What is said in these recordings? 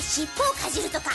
尻尾をかじるとか。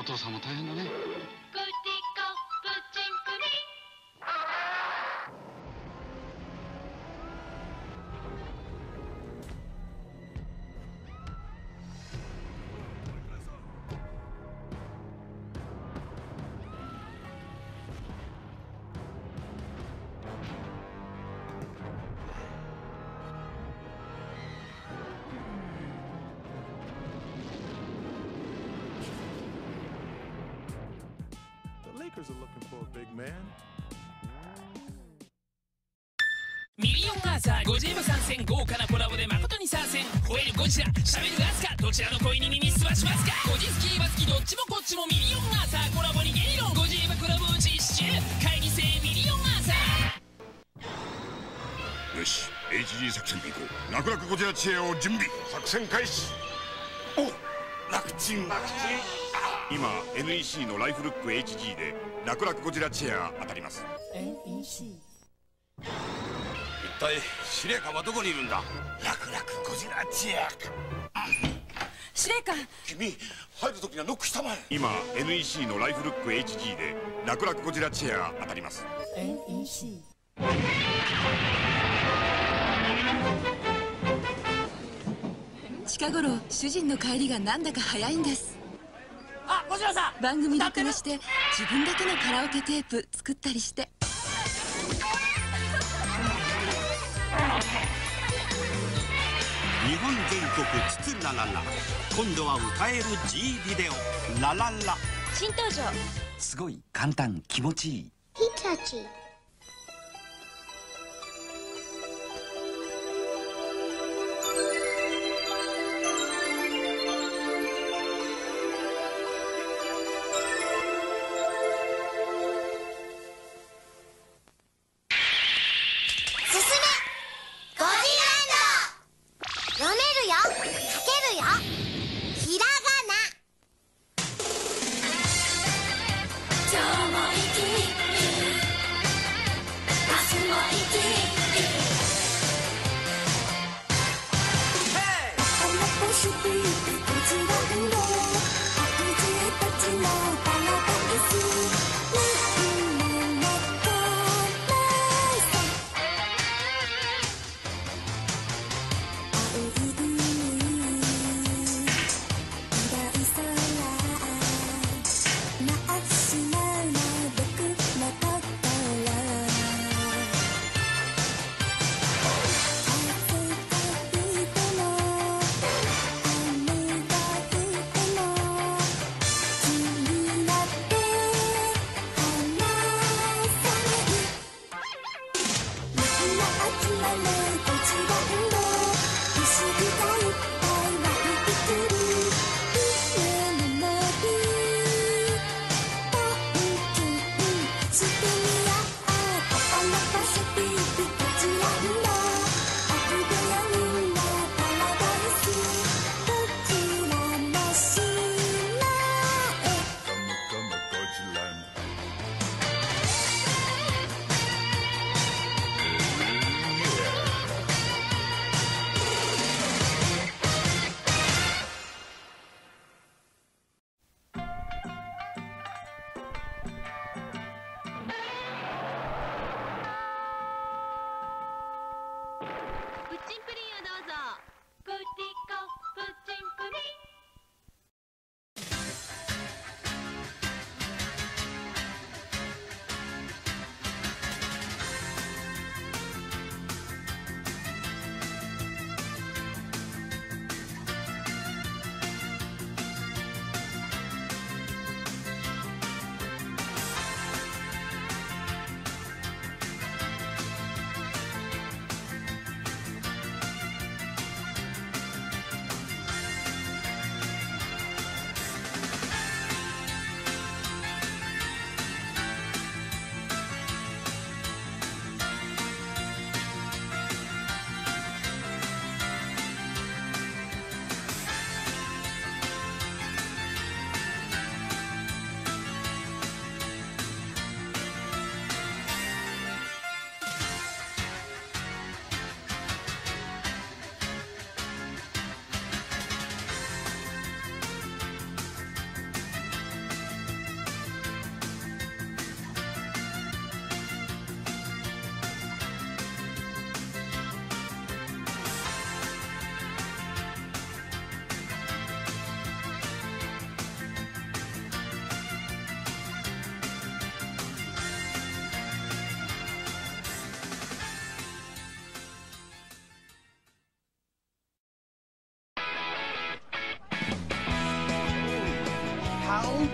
お父さんも大変だね。ミリオンアーサーゴジーム参戦豪華なコラボで誠に参戦。吠えるゴジラ。喋るアスカ。どちらの恋に耳すましますか？ゴジスキーバスキどっちもこっちもミリオンアーサーコラボにゲリロン。ゴジームコラボ実施中。会議制ミリオンアーサー。よし。HG 作戦に行こう。楽々ゴジラチェアを準備。作戦開始。お楽ちん楽ちん今 NEC のライフルック HG で楽々ゴジラチェア当たります。NEC 一体司令官はどこにいるんだ？楽々ゴジラチェア司令官。君入る時にはノックしたまえ。今 NEC のライフルック HG で楽々ゴジラチェア当たります。NEC 近頃主人の帰りがなんだか早いんです番組録画して自分だけのカラオケテープ作ったりして。日本全国つつららら今度は歌える G ビデオ。ラララ。新登場。すごい簡単気持ちいい。ピカチ be.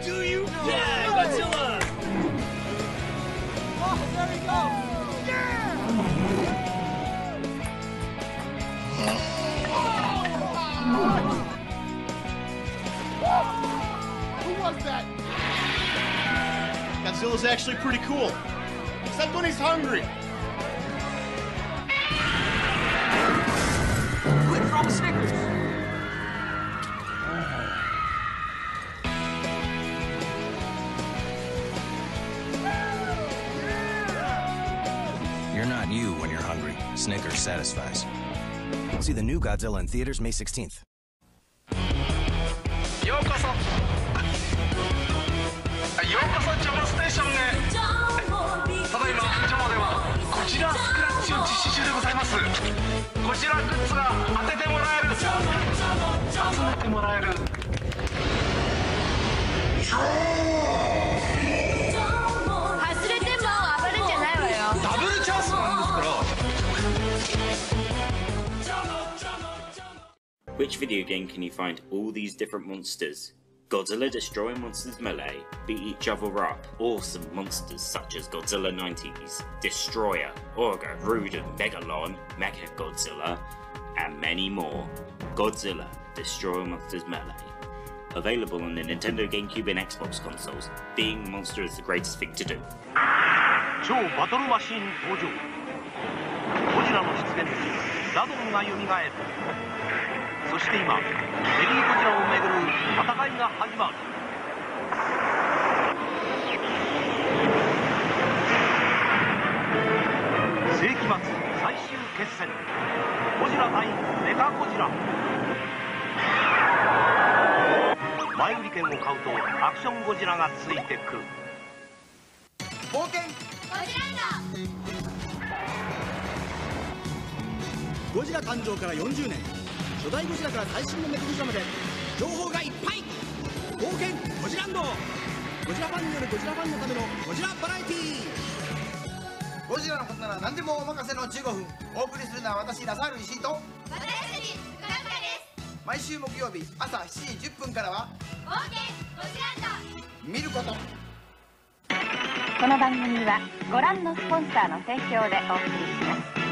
Do you? Yeah, Godzilla. Oh, there he goes. Yeah. Who was that? Godzilla's actually pretty cool. Except when he's hungry. Not you when you're hungry. Snickers satisfies. See the new Godzilla in theaters May 16th. ようこそようこそジョモステーションへただいまジョモではこちらスクラッチを実施中でございますこちらグッズが当ててもらえる集めてもらえる Which video game can you find all these different monsters? Godzilla destroying monsters melee, beat each other up, awesome monsters such as Godzilla 90s, Destroyer, Orga, Rudin, Megalon, Mecha Godzilla, and many more. Godzilla Destroy Monsters Melee. Available on the Nintendo GameCube and Xbox consoles, being a monster is the greatest thing to do. 超バトルマシーン登場ゴジラの出現時ダドンが蘇る そして今ベビーゴジラをめぐる戦いが始まる世紀末最終決戦ゴジラ対メカゴジラ前売り券を買うとアクションゴジラがついてくる。冒険。ゴジラ誕生から40年。初代ゴジラから最新のメカゴジラまで情報がいっぱい。冒険ゴジランドゴジラファンによるゴジラファンのためのゴジラバラエティー。ゴジラのことなら何でもお任せの15分。お送りするのは私ラサール石井と毎週木曜日朝7時10分からは。見ること。この番組はご覧のスポンサーの提供でお送りします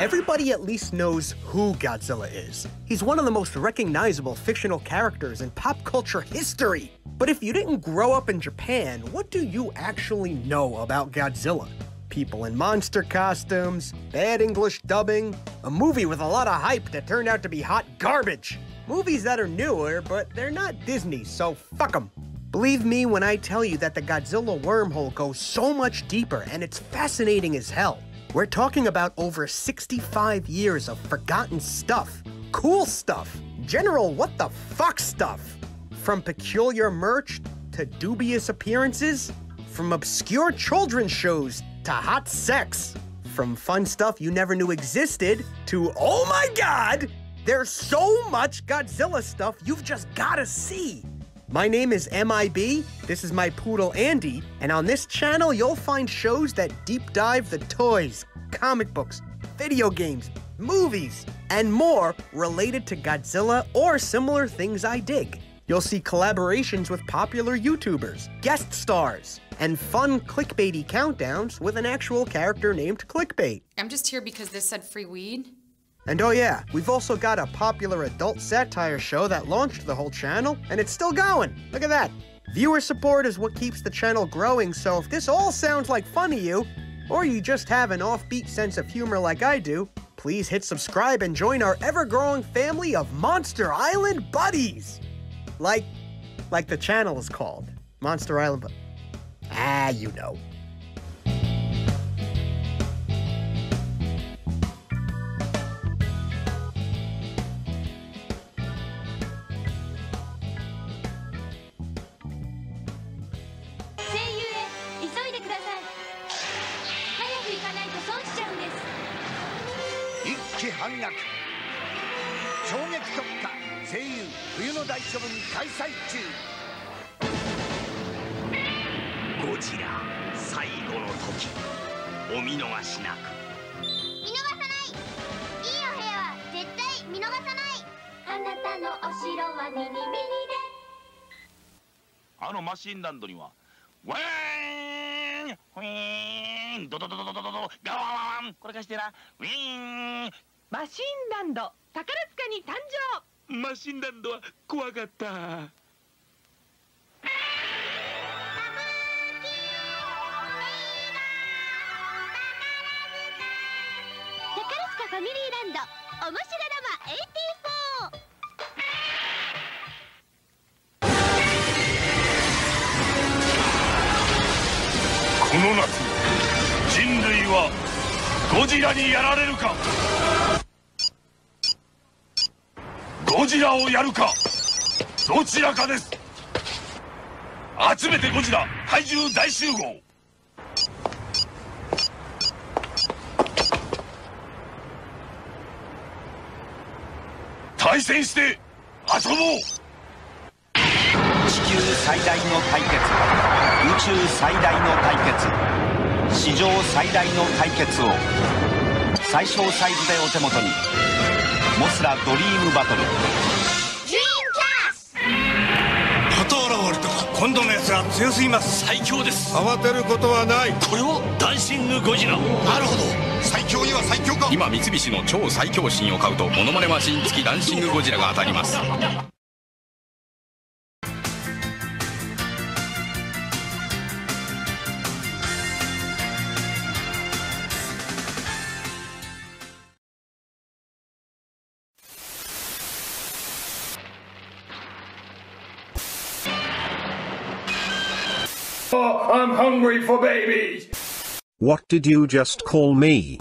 Everybody at least knows who Godzilla is. He's one of the most recognizable fictional characters in pop culture history. But if you didn't grow up in Japan, what do you actually know about Godzilla? People in monster costumes, bad English dubbing, a movie with a lot of hype that turned out to be hot garbage. Movies that are newer, but they're not Disney, so fuck them. Believe me when I tell you that the Godzilla wormhole goes so much deeper and it's fascinating as hell. We're talking about over 65 years of forgotten stuff, cool stuff, general what the fuck stuff. From peculiar merch to dubious appearances, from obscure children's shows to hot sex, from fun stuff you never knew existed to oh my god, there's so much Godzilla stuff you've just gotta see. My name is MIB, this is my poodle Andy, and on this channel you'll find shows that deep dive the toys, comic books, video games, movies, and more related to Godzilla or similar things I dig. You'll see collaborations with popular YouTubers, guest stars, and fun clickbaity countdowns with an actual character named Clickbait. I'm just here because this said free weed. And oh yeah, we've also got a popular adult satire show that launched the whole channel, and it's still going. Look at that. Viewer support is what keeps the channel growing, so if this all sounds like fun to you, or you just have an offbeat sense of humor like I do, please hit subscribe and join our ever-growing family of Monster Island buddies. Like, like the channel is called, Monster Island. Ah, you know. 冬の大処分開催中。ゴジラ最後の時。お見逃しなく。見逃さない。いいお部屋は絶対見逃さない。あなたのお城はミニミニで。あのマシンランドにはウェーンウィーンドドドドドドドガワワンこれ貸してな。ウィーマシンランド宝塚に誕生。マシンランドは怖かった。ファミリーランドおもしろ生84この夏人類はゴジラにやられるか？ジラをやるか。どちらかです。集めてゴジラ。怪獣大集合。対戦して遊ぼう。地球最大の対決。宇宙最大の対決史上最大の対決を。最小サイズでお手元に。モスラドリームバトル。パトーラ折れた今度のやつは強すぎます。最強です。慌てることはない。これはダンシングゴジラ。なるほど。最強には最強か。今三菱の超最強芯を買うとモノマネマシン付きダンシングゴジラが当たります I'm hungry for babies. What did you just call me?